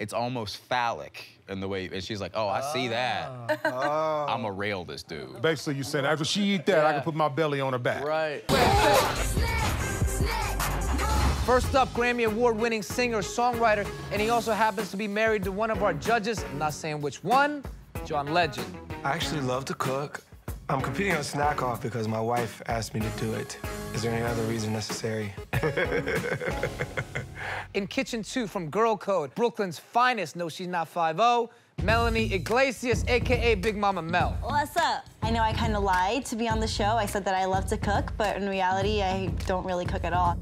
it's almost phallic in the way, and she's like, oh, I see that. Ah. Oh. I'm going to rail this dude. Basically, you said after she eat that, I can put my belly on her back. Right. First up, Grammy Award winning singer, songwriter, and he also happens to be married to one of our judges. I'm not saying which one, John Legend. I actually love to cook. I'm competing on Snack Off because my wife asked me to do it. Is there any other reason necessary? In Kitchen 2 from Girl Code, Brooklyn's finest, no, she's not 5 Melanie Iglesias, AKA Big Mama Mel. What's up? I know I kind of lied to be on the show. I said that I love to cook, but in reality, I don't really cook at all.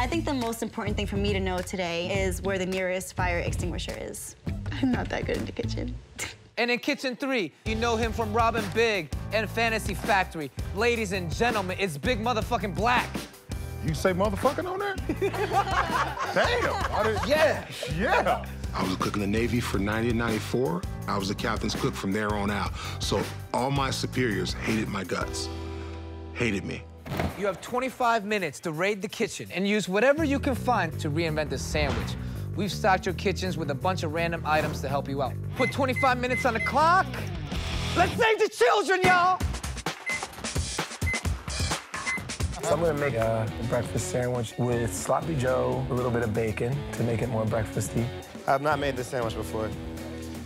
I think the most important thing for me to know today is where the nearest fire extinguisher is. I'm not that good in the kitchen. And in Kitchen 3, you know him from Rob and Big and Fantasy Factory. Ladies and gentlemen, it's Big Motherfucking Black. You say motherfucking on there? Damn. I didn't- Yeah. Yeah. I was cooking the Navy for 90 and 94. I was the captain's cook from there on out. So all my superiors hated my guts, hated me. You have 25 minutes to raid the kitchen and use whatever you can find to reinvent this sandwich. We've stocked your kitchens with a bunch of random items to help you out. Put 25 minutes on the clock. Let's save the children, y'all! So I'm gonna make a breakfast sandwich with sloppy joe, a little bit of bacon to make it more breakfasty. I've not made this sandwich before.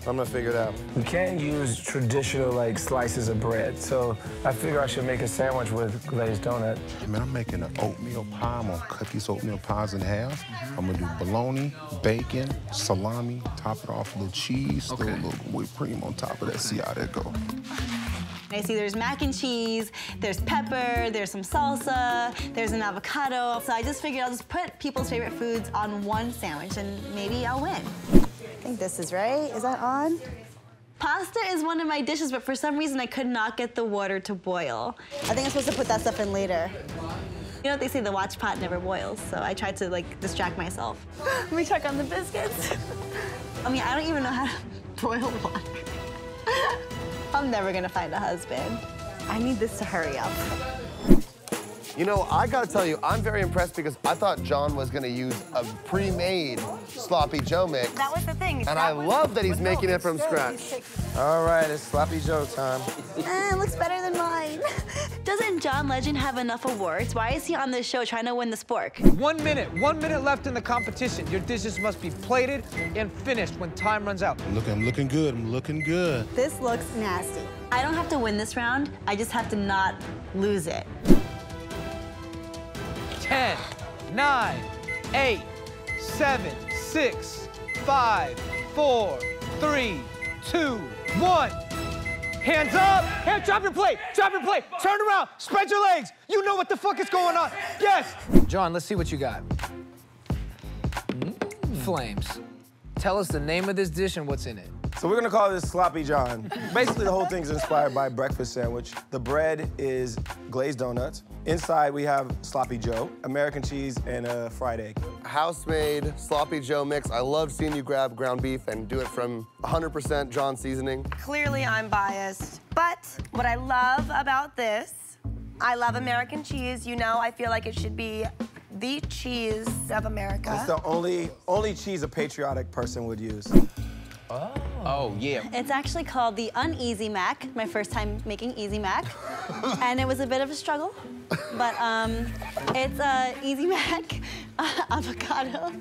I'm gonna figure it out. We can't use traditional like slices of bread, so I figure I should make a sandwich with glazed donut. Man, I'm making an oatmeal pie. I'm gonna cut these oatmeal pies in half. I'm gonna do bologna, bacon, salami, top it off with a little cheese, throw a little whipped cream on top of that. See how that go. I see there's mac and cheese, there's pepper, there's some salsa, there's an avocado. So I just figured I'll just put people's favorite foods on one sandwich and maybe I'll win. I think this is right. Is that on? Pasta is one of my dishes, but for some reason I could not get the water to boil. I think I'm supposed to put that stuff in later. You know, what they say the watch pot never boils, so I tried to like distract myself. Let me check on the biscuits. I mean, I don't even know how to boil water. I'm never gonna find a husband. I need this to hurry up. You know, I gotta tell you, I'm very impressed because I thought John was gonna use a pre-made sloppy Joe mix. That was the thing. And I love that he's making it from scratch. All right, it's sloppy Joe time. Eh, it looks better than mine. Doesn't John Legend have enough awards? Why is he on this show trying to win the spork? One minute, one minute left in the competition. Your dishes must be plated and finished when time runs out. I'm looking, I'm looking good. I'm looking good. This looks nasty. I don't have to win this round. I just have to not lose it. 10, 9, 8, 7, 6, 5, 4, 3, 2, 1. Hands up! Hand, drop your plate! Drop your plate! Turn around! Spread your legs! You know what the fuck is going on! Yes! John, let's see what you got. Mm, Flames. Tell us the name of this dish and what's in it. So we're gonna call this Sloppy John. Basically, the whole thing's inspired by breakfast sandwich. The bread is glazed donuts. Inside, we have Sloppy Joe, American cheese, and a fried egg. House-made sloppy Joe mix. I love seeing you grab ground beef and do it from 100% John seasoning. Clearly, I'm biased. But what I love about this, I love American cheese. You know, I feel like it should be the cheese of America. It's the only only cheese a patriotic person would use. Oh, yeah. It's actually called the Uneasy Mac, my first time making Easy Mac. and it was a bit of a struggle. But um, it's uh, Easy Mac, avocado,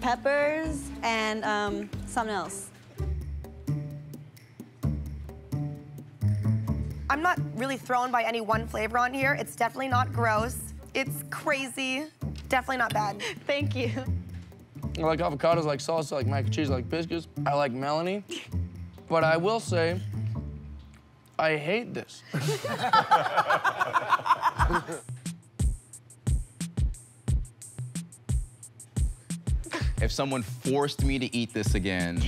peppers, and um, something else. I'm not really thrown by any one flavor on here. It's definitely not gross. It's crazy. Definitely not bad. Thank you. I like avocados, I like salsa, I like mac and cheese, I like biscuits. I like Melanie. But I will say, I hate this. If someone forced me to eat this again,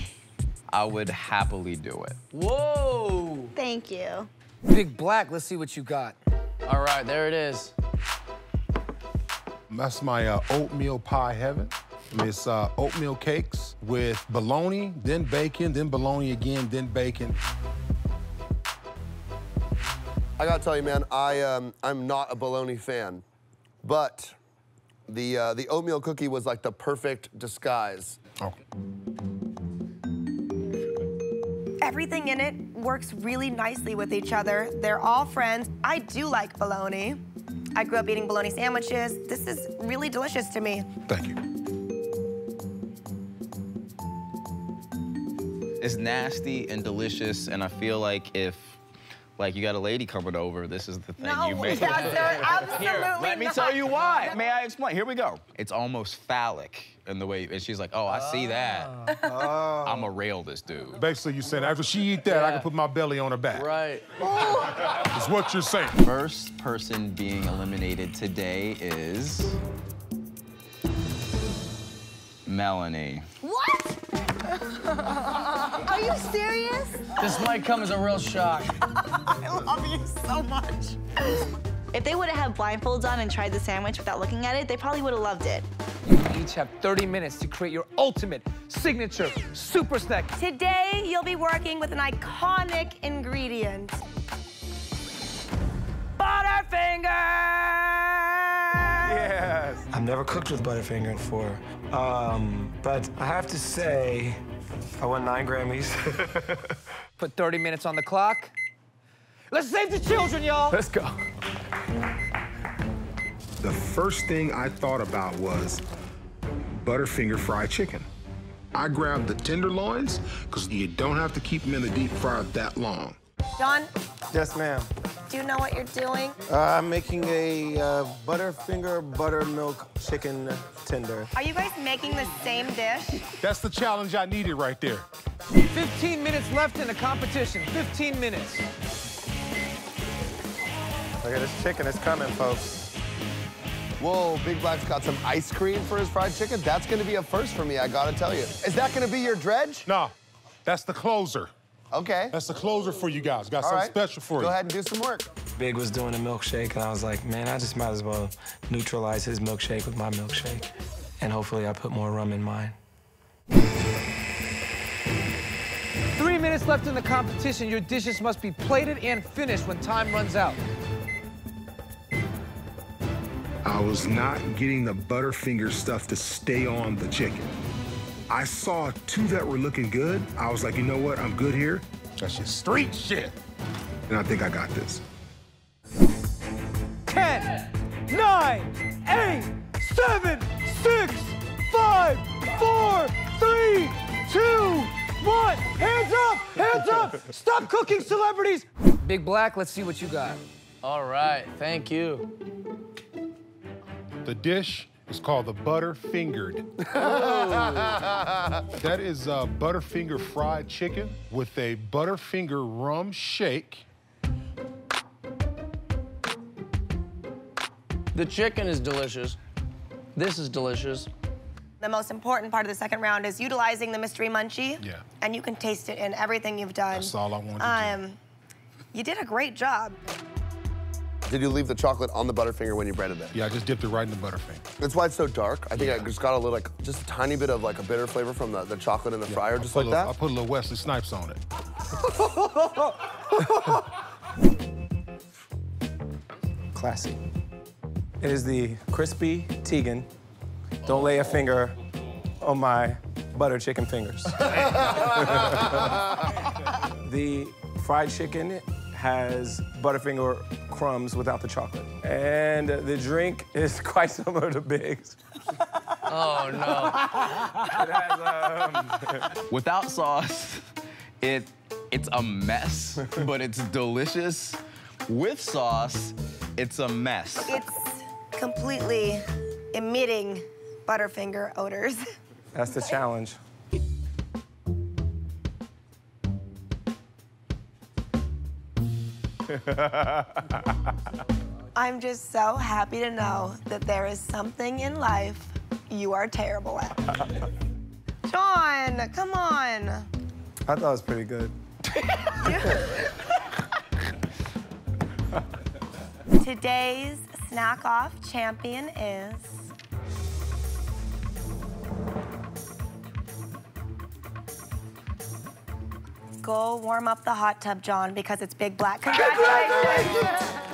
I would happily do it. Whoa! Thank you. Big Black, let's see what you got. All right, there it is. That's my uh, oatmeal pie heaven. It's uh, oatmeal cakes with bologna, then bacon, then bologna again, then bacon. I gotta tell you, man, I, um, I'm not a bologna fan, but the, uh, the oatmeal cookie was like the perfect disguise. Okay. everything in it works really nicely with each other. They're all friends. I do like bologna. I grew up eating bologna sandwiches. This is really delicious to me. Thank you. It's nasty and delicious, and I feel like if like you got a lady coming over, this is the thing No, you make. yes, sir, absolutely Here, let me not. tell you why. May I explain? Here we go. It's almost phallic in the way, and she's like, "Oh, I see ah. that. Oh. I'm a rail this dude." Basically, you said after she eat that, I can put my belly on her back. Right. Is what you're saying. First person being eliminated today is Melanie. What? Are you serious? This might come as a real shock. I love you so much. If they would have had blindfolds on and tried the sandwich without looking at it, they probably would have loved it. You each have 30 minutes to create your ultimate signature super snack. Today, you'll be working with an iconic ingredient. Butterfinger! Yes. I've never cooked with Butterfinger before, um, but I have to say, I won nine Grammys. Put 30 minutes on the clock. Let's save the children, y'all. Let's go. The first thing I thought about was Butterfinger fried chicken. I grabbed the tenderloins because you don't have to keep them in the deep fryer that long. John, Yes, ma'am. Do you know what you're doing? Uh, I'm making a uh, Butterfinger buttermilk chicken tender. Are you guys making the same dish? That's the challenge I needed right there. 15 minutes left in the competition. 15 minutes. Look at this chicken, it's coming, folks. Whoa, Big Black's got some ice cream for his fried chicken. That's gonna be a first for me, I gotta tell you. Is that gonna be your dredge? No, that's the closer. Okay. That's the closer for you guys. Got All something right. special for Go you. Go ahead and do some work. Big was doing a milkshake, and I was like, man, I just might as well neutralize his milkshake with my milkshake. And hopefully I put more rum in mine. Three minutes left in the competition. Your dishes must be plated and finished when time runs out. I was not getting the Butterfinger stuff to stay on the chicken. I saw two that were looking good. I was like, you know what? I'm good here. That's your street shit. And I think I got this. 10, 9, 8, 7, 6, 5, 4, 3, 2, 1. Hands up! Hands up! Stop cooking, celebrities! Big Black, let's see what you got. All right, thank you. The dish is called the butter fingered. that is uh, butterfinger fried chicken with a butterfinger rum shake. The chicken is delicious. This is delicious. The most important part of the second round is utilizing the mystery munchie. Yeah. And you can taste it in everything you've done. That's all I wanted to do. Um, you did a great job. Did you leave the chocolate on the Butterfinger when you breaded it? Yeah, I just dipped it right in the butterfinger. That's why it's so dark. I think I just got a little, like, just a tiny bit of like a bitter flavor from the, the chocolate in the fryer, I just put like a little- that. I put a little Wesley Snipes on it. Classy. It is the crispy Teigen. Don't lay a finger on my butter chicken fingers. the fried chicken has Butterfinger crumbs without the chocolate. And the drink is quite similar to Big's. Oh no. It has, um, Without sauce, it it's a mess, but it's delicious. With sauce, it's a mess. It's completely emitting Butterfinger odors. that's the challenge. I'm just so happy to know that there is something in life you are terrible at. John, come on. I thought it was pretty good. Today's snack off champion is. Go warm up the hot tub, John, because it's Big Black. Congratulations!